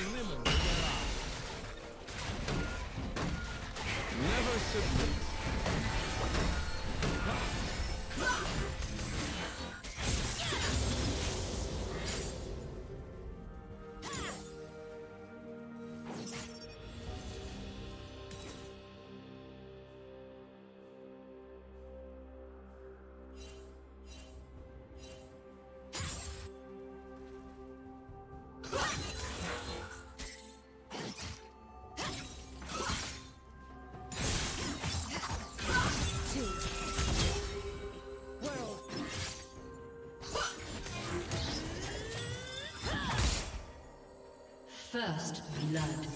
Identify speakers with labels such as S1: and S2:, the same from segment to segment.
S1: Never submit. First blood.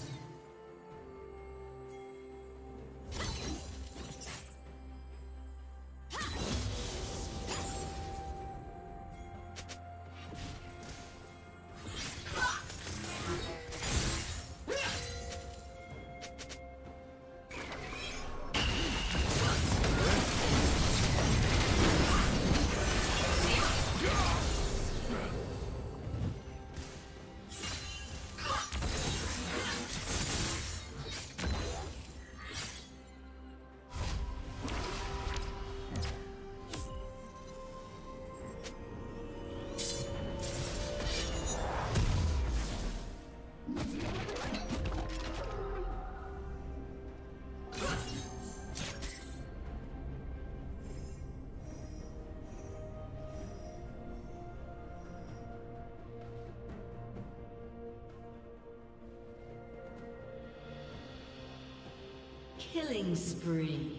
S1: Killing spree.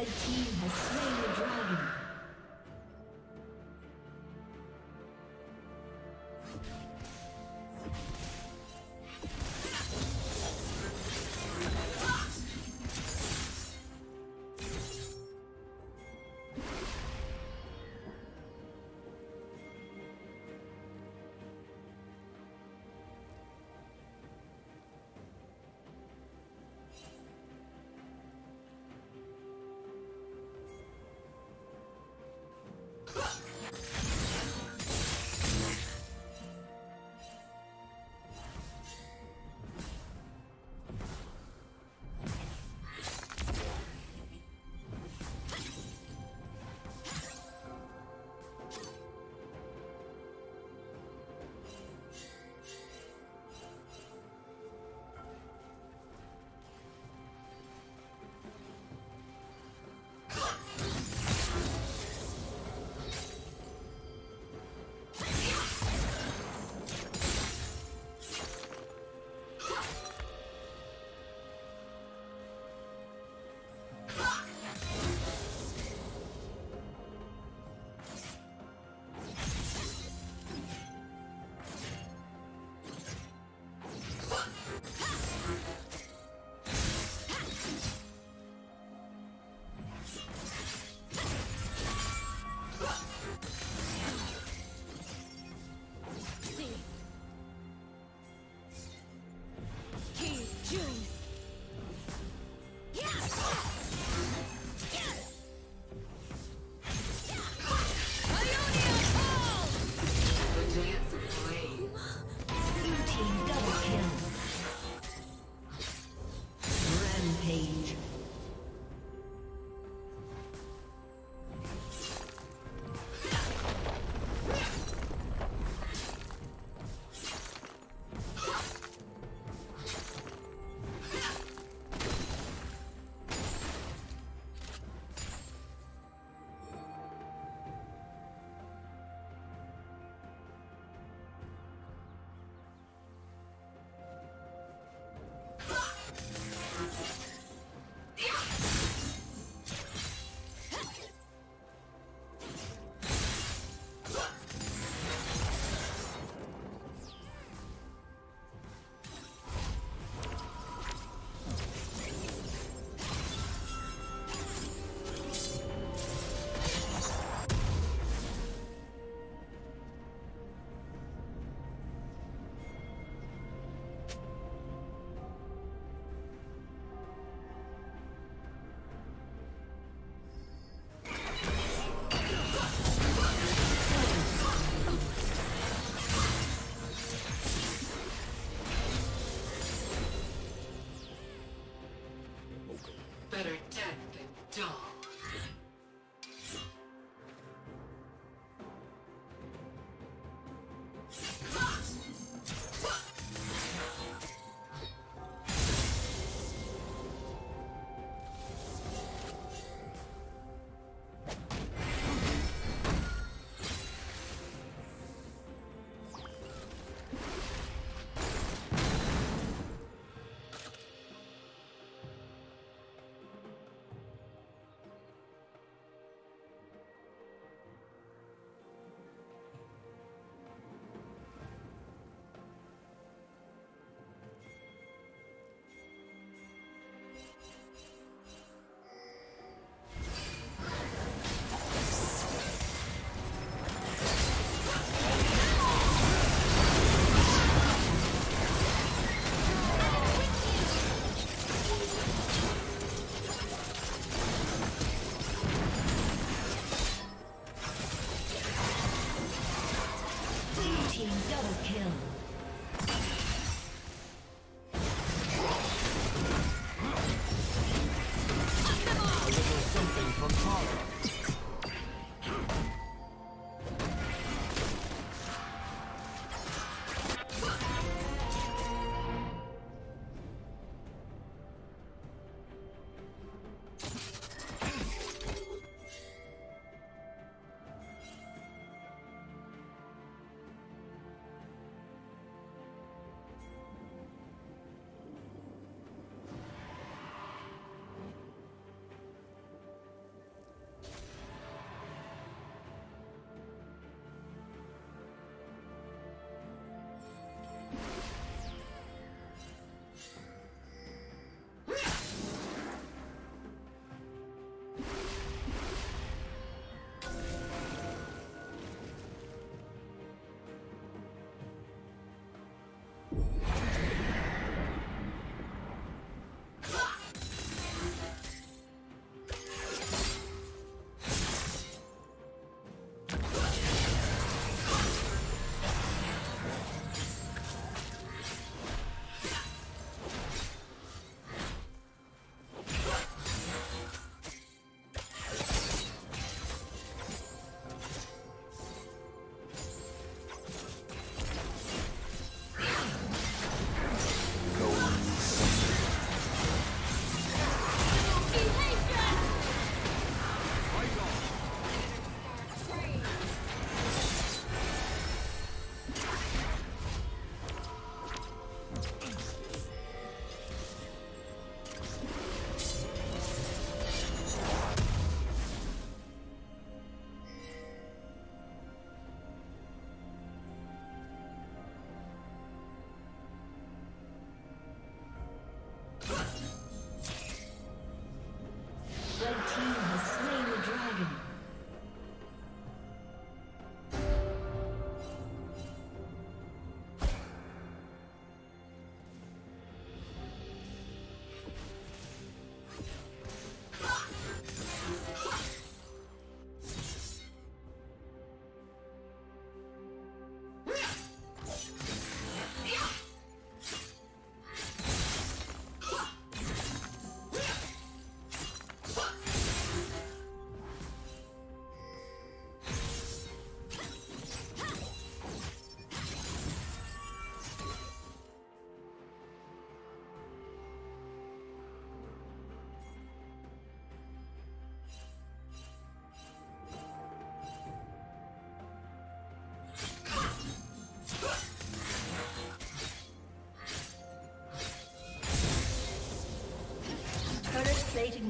S1: Red team has slain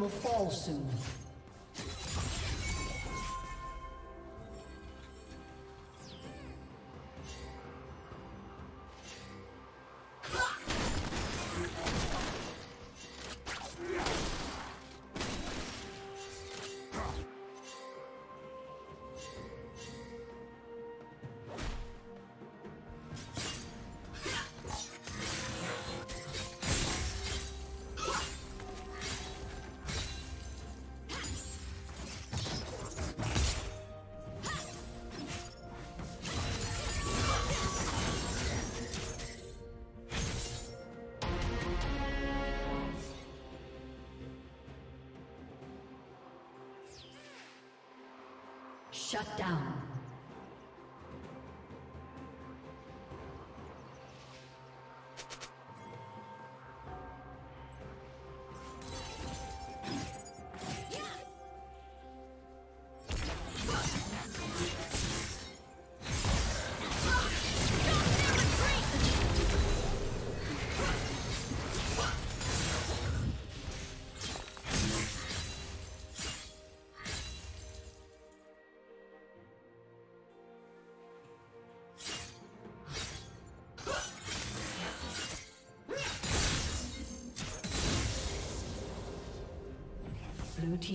S1: will fall soon. Shut down.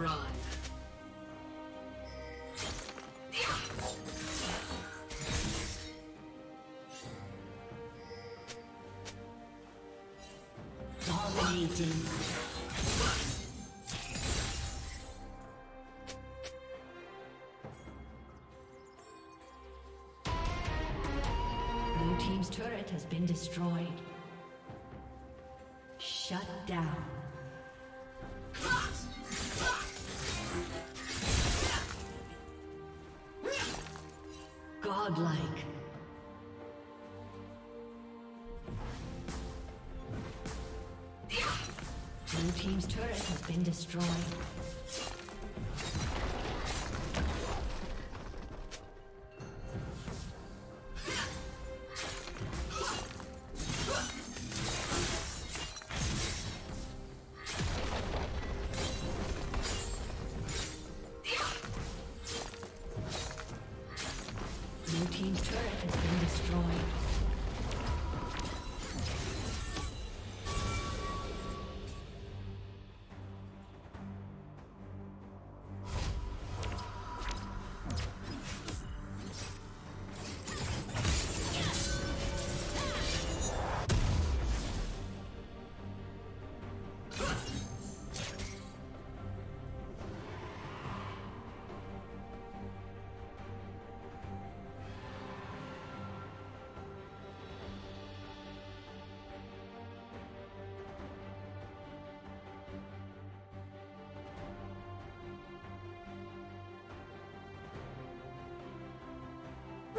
S1: Dominating. Blue Team's turret has been destroyed. Shut down.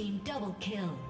S1: Team double kill.